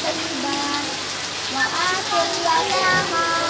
sa iba, maakit wala man.